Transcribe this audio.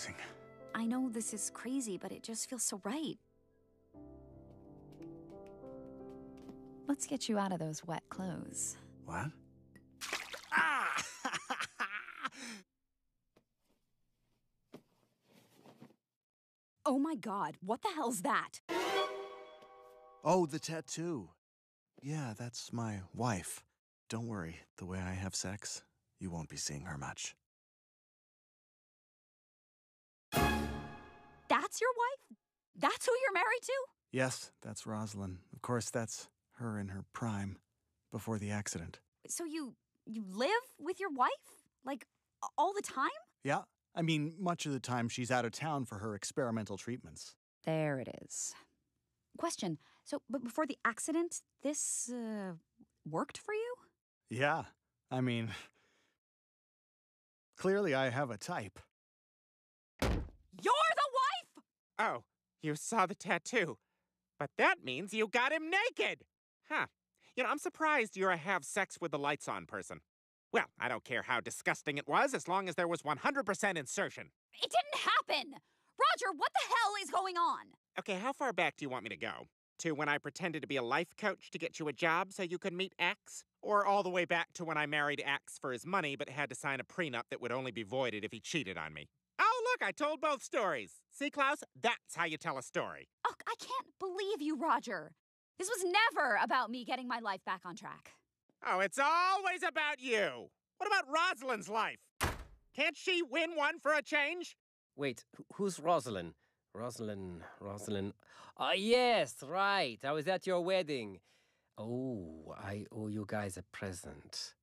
amazing. I know this is crazy, but it just feels so right. Let's get you out of those wet clothes. What? Ah! Oh my god, what the hell's that? oh, the tattoo. Yeah, that's my wife. Don't worry, the way I have sex, you won't be seeing her much. That's your wife? That's who you're married to? Yes, that's Rosalind. Of course, that's her in her prime, before the accident. So you you live with your wife? Like all the time? Yeah, I mean, much of the time she's out of town for her experimental treatments. There it is. Question. So, but before the accident, this uh, worked for you? Yeah, I mean, clearly I have a type. You're the wife? Oh, you saw the tattoo. But that means you got him naked. Huh. You know, I'm surprised you're a have sex with the lights on person. Well, I don't care how disgusting it was as long as there was 100% insertion. It didn't happen. Roger, what the hell is going on? Okay, how far back do you want me to go? To when I pretended to be a life coach to get you a job so you could meet Ax? Or all the way back to when I married Ax for his money but had to sign a prenup that would only be voided if he cheated on me? Oh, look, I told both stories. See, Klaus? That's how you tell a story. Oh, I can't believe you, Roger. This was never about me getting my life back on track. Oh, it's always about you. What about Rosalind's life? Can't she win one for a change? Wait, who's Rosalind? Rosalind, Rosalind. Ah, yes, right. I was at your wedding. Oh, I owe you guys a present.